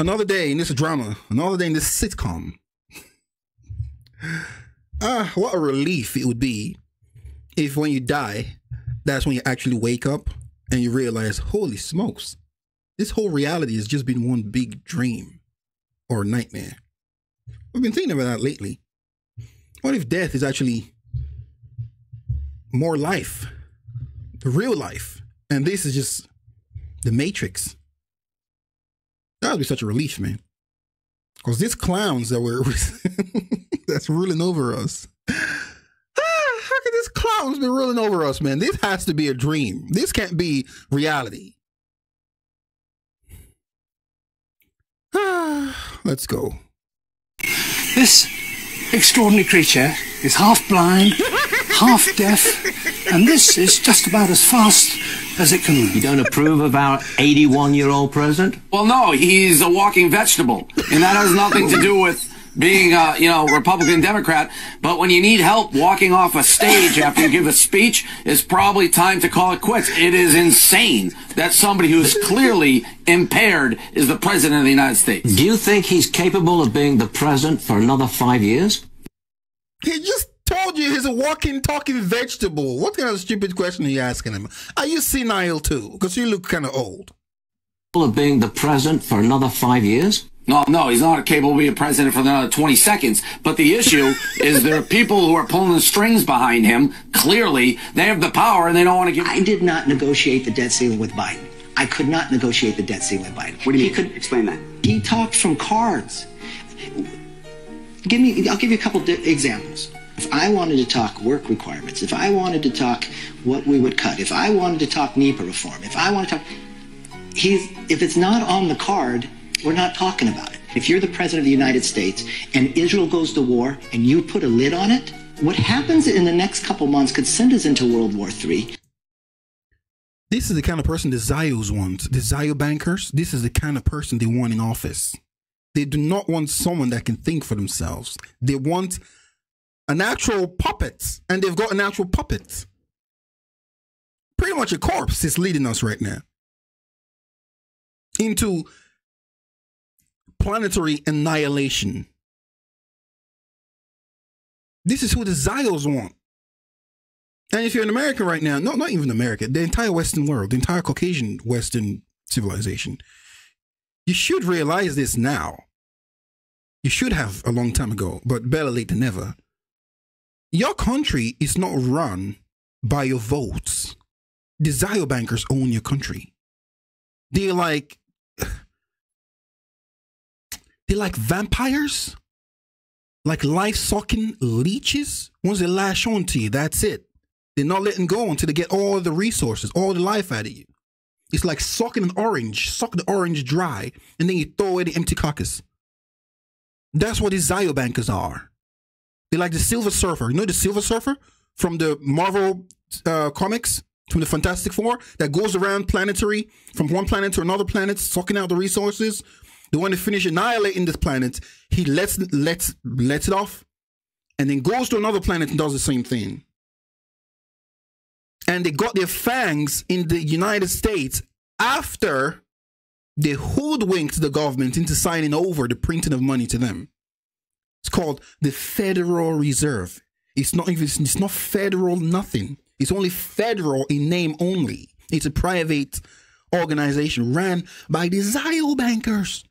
Another day in this drama, another day in this sitcom. Ah, what a relief it would be if when you die, that's when you actually wake up and you realize, holy smokes, this whole reality has just been one big dream or nightmare. We've been thinking about that lately. What if death is actually more life, the real life, and this is just the matrix? Would be such a relief, man. Because these clowns that were that's ruling over us. Ah, how can these clowns be ruling over us, man? This has to be a dream. This can't be reality. Ah, let's go. This extraordinary creature is half blind, half deaf, and this is just about as fast as it can run. You don't approve of our 81 year old president? Well, no, he's a walking vegetable, and that has nothing to do with being a you know Republican Democrat. But when you need help walking off a stage after you give a speech, it's probably time to call it quits. It is insane that somebody who's clearly impaired is the president of the United States. Do you think he's capable of being the president for another five years? He just told you he's a walking, talking vegetable. What kind of stupid question are you asking him? Are you senile too? Because you look kind of old. Of being the president for another five years? No, no, he's not capable of being president for another 20 seconds. But the issue is there are people who are pulling the strings behind him. Clearly, they have the power and they don't want to give. I did not negotiate the debt ceiling with Biden. I could not negotiate the debt ceiling with Biden. What do you mean? he mean? Could, Explain that. he talked from cards. Give me. I'll give you a couple di- examples. If I wanted to talk work requirements, if I wanted to talk what we would cut, if I wanted to talk NEPA reform, if I want to talk, he's if it's not on the card, we're not talking about it. If you're the president of the United States and Israel goes to war and you put a lid on it, what happens in the next couple months could send us into World War III. This is the kind of person the Zios want. The Zio bankers, this is the kind of person they want in office. They do not want someone that can think for themselves. They want an actual puppet, and they've got an actual puppet. Pretty much a corpse is leading us right now into planetary annihilation. This is who the Zios want. And if you're an American right now, no, not even America, the entire Western world, the entire Caucasian Western civilization, you should realize this now. You should have a long time ago, but better late than never. Your country is not run by your votes. The Zio bankers own your country. They're like they're like vampires, like life sucking leeches. Once they lash onto you, that's it. They're not letting go until they get all the resources, all the life out of you. It's like sucking an orange, suck the orange dry, and then you throw away the empty carcass. That's what these Zio bankers are. They're like the Silver Surfer. You know the Silver Surfer from the Marvel uh, comics, from the Fantastic Four, that goes around planetary, from one planet to another planet, sucking out the resources. The one to finish annihilating this planet, he lets lets lets it off, and then goes to another planet and does the same thing. And they got their fangs in the United States after they hoodwinked the government into signing over the printing of money to them. It's called the Federal Reserve. It's not even it's not federal nothing. It's only federal in name only. It's a private organization ran by the Zio bankers.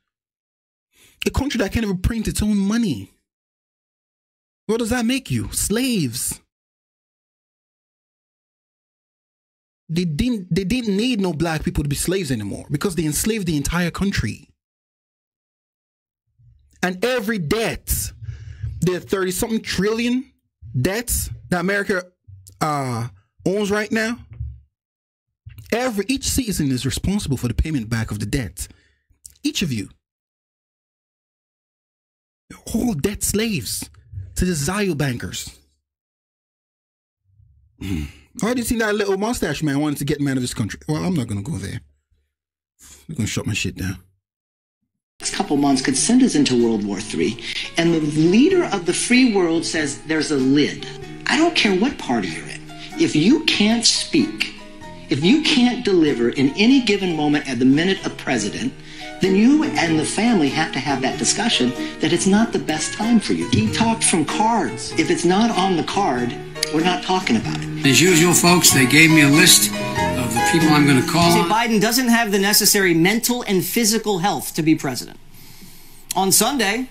A country that can't even print its own money. What does that make you? Slaves. They didn't they didn't need no black people to be slaves anymore because they enslaved the entire country. And every debt, the 30 something trillion debts that America uh, owns right now, every each citizen is responsible for the payment back of the debt. Each of you. All debt slaves to the Zio bankers. Hmm. Why do you think that little mustache man wanted to get me out of this country? Well, I'm not going to go there. Going to shut my shit down. Next couple months could send us into World War III, and the leader of the free world says there's a lid. I don't care what party you're in. If you can't speak, if you can't deliver in any given moment at the minute of president, then you and the family have to have that discussion that it's not the best time for you. He talked from cards. If it's not on the card, we're not talking about it. As usual, folks, they gave me a list people I'm going to call. Say Biden doesn't have the necessary mental and physical health to be president. On Sunday,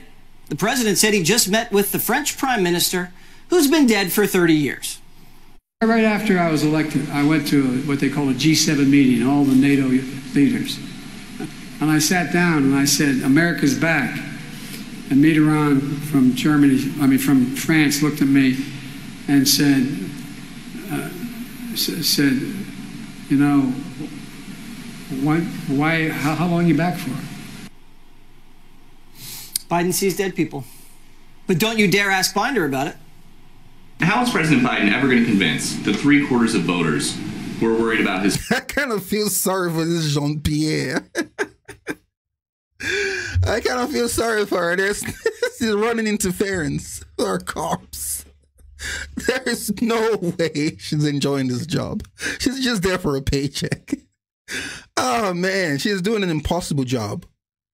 the president said he just met with the French prime minister who's been dead for 30 years. Right after I was elected, I went to a, what they call a G7 meeting, all the NATO leaders. And I sat down and I said, America's back. And Mitterrand from Germany, I mean, from France, looked at me and said, uh, said, you know, why, why how, how long are you back for? Biden sees dead people. But don't you dare ask Binder about it. How is President Biden ever going to convince the three quarters of voters who are worried about his? I kind of feel sorry for this Jean Pierre. I kind of feel sorry for her. There's she's running interference for our cops. There is no way she's enjoying this job. She's just there for a paycheck. Oh man, she's doing an impossible job.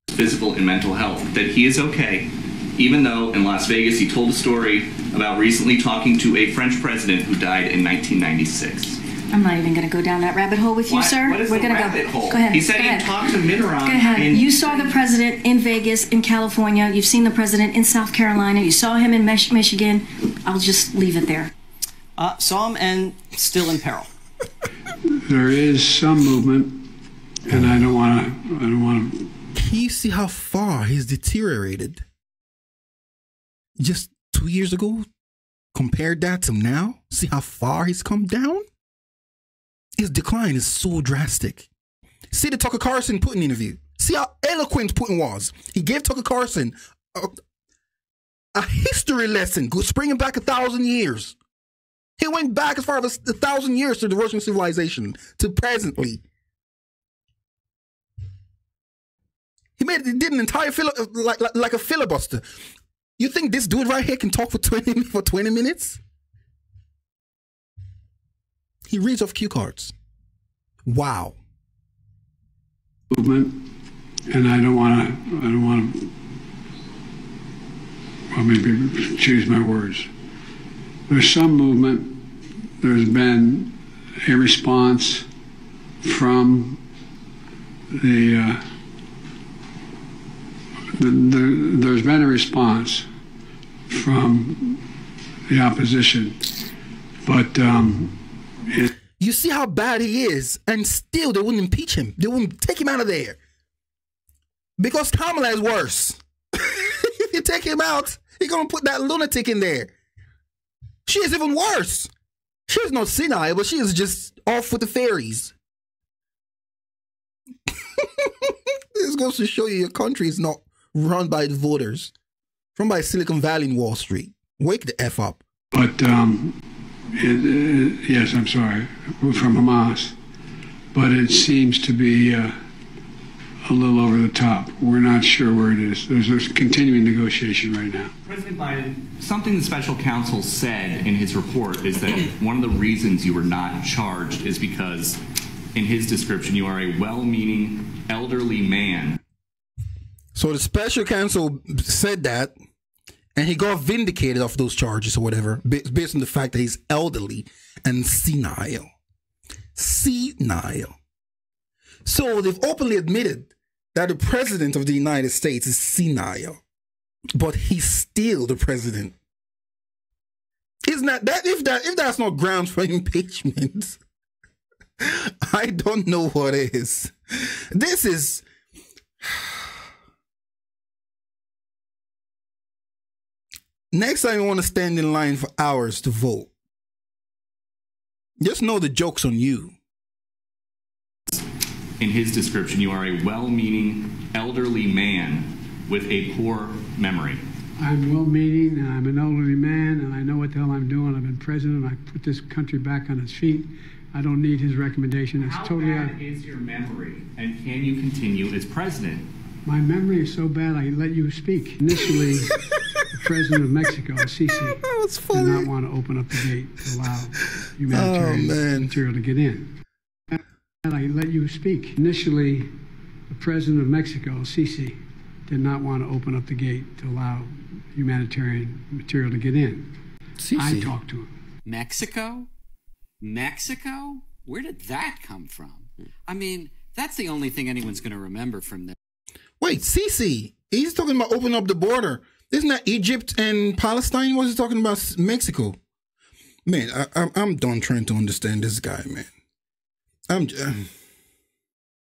Physical and mental health. That he is okay, even though in Las Vegas he told a story about recently talking to a French president who died in 1996. I'm not even going to go down that rabbit hole with you, Why- sir. what is We're gonna go. hole? Go ahead. He said go he ahead. talked to Mitterrand Go ahead. in- you saw the president in Vegas, in California. You've seen the president in South Carolina. You saw him in Mich- Michigan. I'll just leave it there. Uh, saw him and still in peril. There is some movement, and I don't want to. I don't want to. Can you see how far he's deteriorated? Just two years ago, compared that to now, see how far he's come down? His decline is so drastic. See the Tucker Carlson Putin interview. See how eloquent Putin was. He gave Tucker Carlson a, a history lesson, springing back a thousand years. He went back as far as a thousand years to the Russian civilization, to presently. He made he did an entire like, like like a filibuster. You think this dude right here can talk for twenty for twenty minutes? He reads off cue cards. Wow. movement, and I don't want to. I don't want to. Well, maybe choose my words. There's some movement. There's been a response from the. Uh, the, the there's been a response from the opposition, but um, You see how bad he is, and still they wouldn't impeach him. They wouldn't take him out of there. Because Kamala is worse. if you take him out, you're gonna put that lunatic in there. She is even worse. She is not senile, but she is just off with the fairies. this goes to show you your country is not run by the voters, run by Silicon Valley and Wall Street. Wake the F up. But um, it, uh, yes, I'm sorry, from Hamas. But it seems to be uh, a little over the top. We're not sure where it is. There's a continuing negotiation right now. President Biden, something the special counsel said in his report is that one of the reasons you were not charged is because, in his description, you are a well meaning elderly man. So the special counsel said that, and he got vindicated off those charges or whatever, based on the fact that he's elderly and senile. Senile. So they've openly admitted that the president of the United States is senile, but he's still the president. Isn't that that if that if that's not grounds for impeachment? I don't know what is. This is Next time you want to stand in line for hours to vote, just know the joke's on you. In his description, you are a well meaning elderly man with a poor memory. I'm well-meaning, and I'm an elderly man, and I know what the hell I'm doing. I've been president. I put this country back on its feet. I don't need his recommendation. It's How totally bad out. is your memory, and can you continue as president? My memory is so bad. I let you speak. Initially, the president of Mexico, Sisi, That was did not want to open up the gate to allow humanitarian Oh, material to get in. And I let you speak. Initially, the the president of Mexico, Sisi, did not want to open up the gate to allow humanitarian material to get in. I talked to him. Mexico? Mexico? Where did that come from? I mean, that's the only thing anyone's going to remember from this. Wait, Sisi. He's talking about opening up the border. Isn't that Egypt and Palestine? Was he talking about Mexico? Man, I, I'm I'm done trying to understand this guy, man. I'm. j- uh,